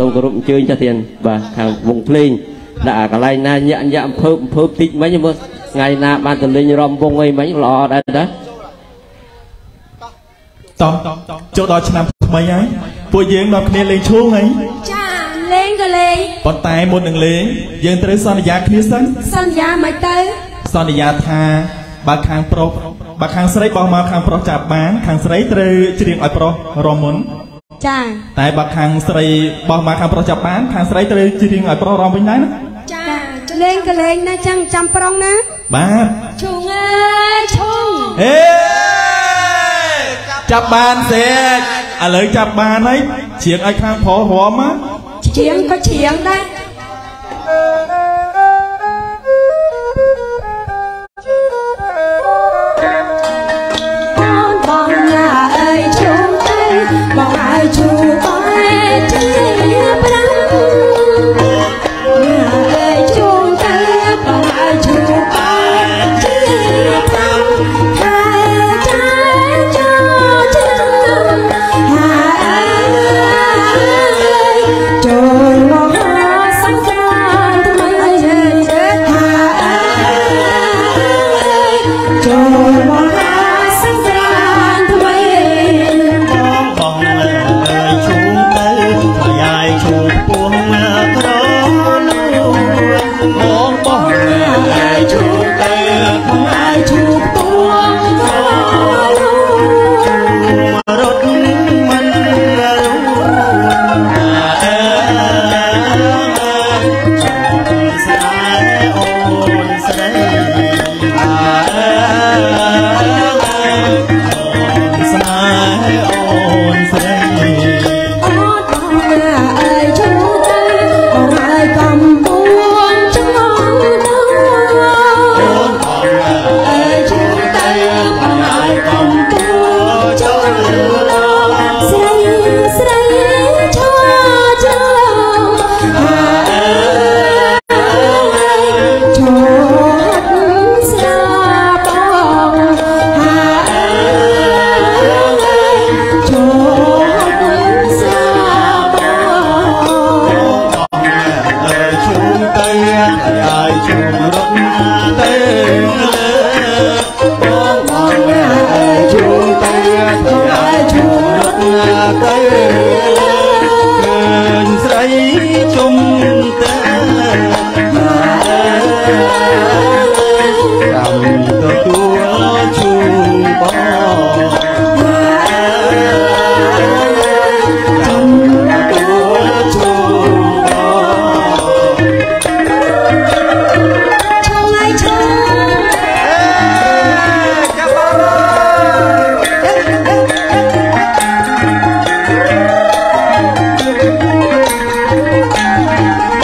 សូមគោរពអញ្ជើញចាស់ធានបាទខាងវងភ្លេងដាក់កន្លែងណាញាក់ញាក់អំភើបអំភើបតិចមិញមើលថ្ងៃណាបានទៅលេងរំវងអីមិញល្អដែរតាតោះចូលដល់ឆ្នាំថ្មីហើយពួកយើងនាំគ្នាលេងឈូងហើយចាលេងក៏លេងប៉ុន្តែមុននឹងលេងយើងត្រូវសន្យាគ្នាសិនសន្យាមិនទៅសន្យាថាបើខាងប្រុសបើខាងស្រីបោះមកខាងប្រុសចាប់បានខាងស្រីត្រូវច្រៀងឲ្យប្រុសរំមុន ចាតែបើខាងស្រីបោះមកខាងប្រុសចាប់បានខាងស្រីត្រូវច្រៀងឲ្យប្រុសរំវិញដែរណាចាលេងក៏លេងណាចឹងចាំប្រុងណាបាទឈុងអើយឈុងហេចាប់បានសេកឥឡូវចាប់បានហើយច្រៀងឲ្យខាងប្រុសរំមកច្រៀងក៏ច្រៀងដែរ អូ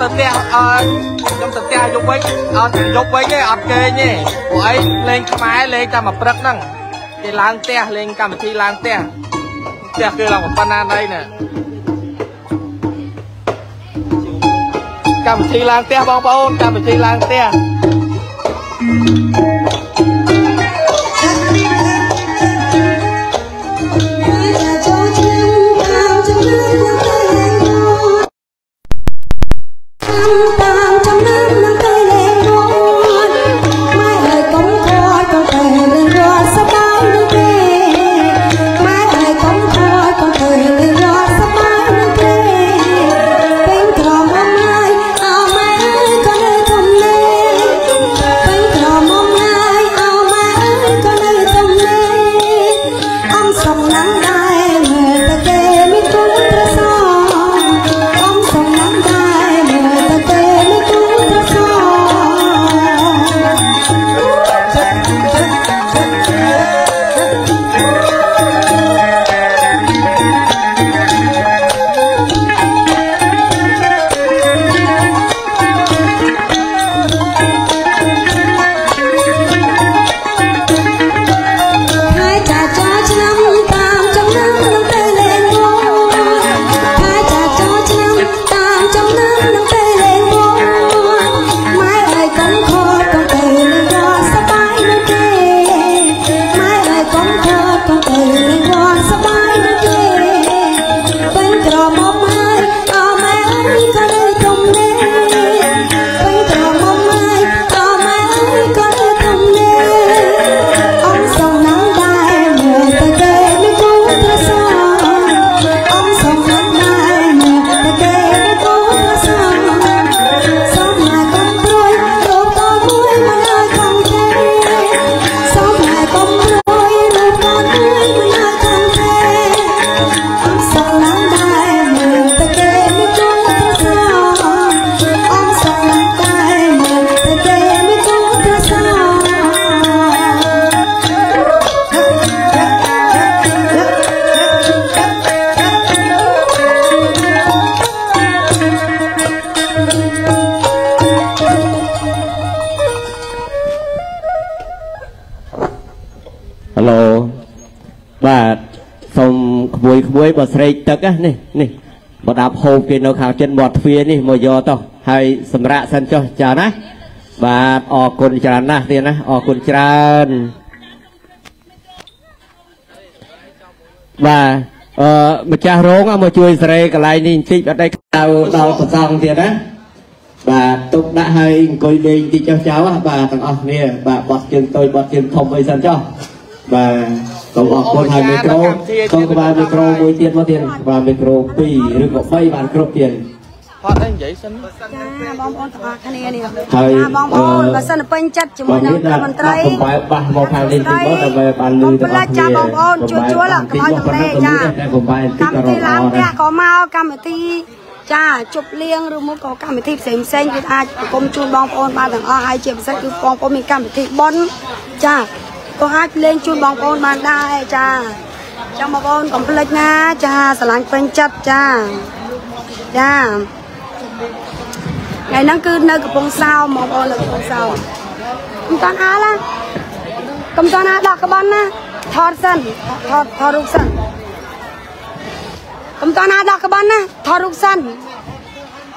ទៅផ្ទះអើខ្ញុំទៅផ្ទះយប់វិញអត់យប់វិញទេអត់គេងទេព្រោះអីលេងខ្មែរលេងតែមួយព្រឹកហ្នឹងគេឡើងផ្ទះលេងកម្មវិធីឡើងផ្ទះផ្ទះគឺឡើងប៉ុណ្ណាណីណាកម្មវិធីឡើងផ្ទះបងប្អូនកម្មវិធីឡើងផ្ទះ ឡូបាទសូមក្មួយក្មួយបើស្រេកទឹកណានេះនេះបើដាប់ហូបគេនៅខាងចិត្តមាត់ទ្វារនេះមកយកទៅហើយសម្រាប់សិនចុះចាណាបាទអរគុណច្រើនណាស់ទៀតណាអរគុណច្រើនបាទអឺម្ចាស់រោងឲ្យមកជួយសេរីកន្លែងនេះបន្តិចអត់ได้ដល់ដល់ប្រសងទៀតណាបាទទុកដាក់ឲ្យអង្គុយលេងតិចចុះចៅហ៎បាទទាំងអស់គ្នាបាទបោះជើងតូចបោះជើងធំអីសិនចុះ បាទសូមអរគុណហើយមីក្រូសូមក្បាលមីក្រូមួយទៀតមកទៀតក្បាលមីក្រូ2ឬក៏3បានគ្រប់ទៀតផតអីនិយាយសិនចាបងប្អូនទាំងអស់គ្នានេះហើយចាបងប្អូនអឺបើសិនពេញចិត្តជាមួយនឹងបាទរដ្ឋមន្ត្រីកំបែបាសមកខាងនេះតិចមកដើម្បីបានលឺទាំងអស់គ្នាចាបងប្អូនជួយជួយកុំឲ្យទំនេរចាកំបែតិចកម្មក៏វិធីរកឡើងអផ្ទះដែរក៏មកកម្មវិធីចាជប់លៀងឬមួយក៏កម្មវិធីផ្សេងផ្សេងៗគឺអាចប្រគំជូនបងប្អូនបានទាំងអស់ហើយជាពិសេសគឺបងប្អូនមានកម្មវិធីបុណ្យចា ក៏អាចលេងជូនបងប្អូនបានដែរចាចាំបងប្អូនកុំភ្លេចណាចាស្រឡាញ់ពេញចិត្តចាចាថ្ងៃហ្នឹងគឺនៅកំពង់សោមបងប្អូននៅកំពង់សោមមិនតាន់អាឡាកុំតាន់អាដកក្បន់ណាថតសិនថតថតរូបសិនកុំតាន់អាដកក្បន់ណាថតរូបសិន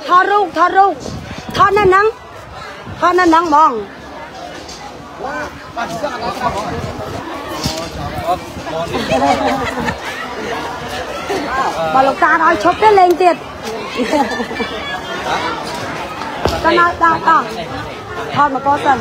ថតរូបថតរូបថតនៅហ្នឹងថតនៅហ្នឹងហ្មង បើលោកតាឲ្យឈប់ទេលេងទៀតតើដល់ដល់ថតមកពោសិន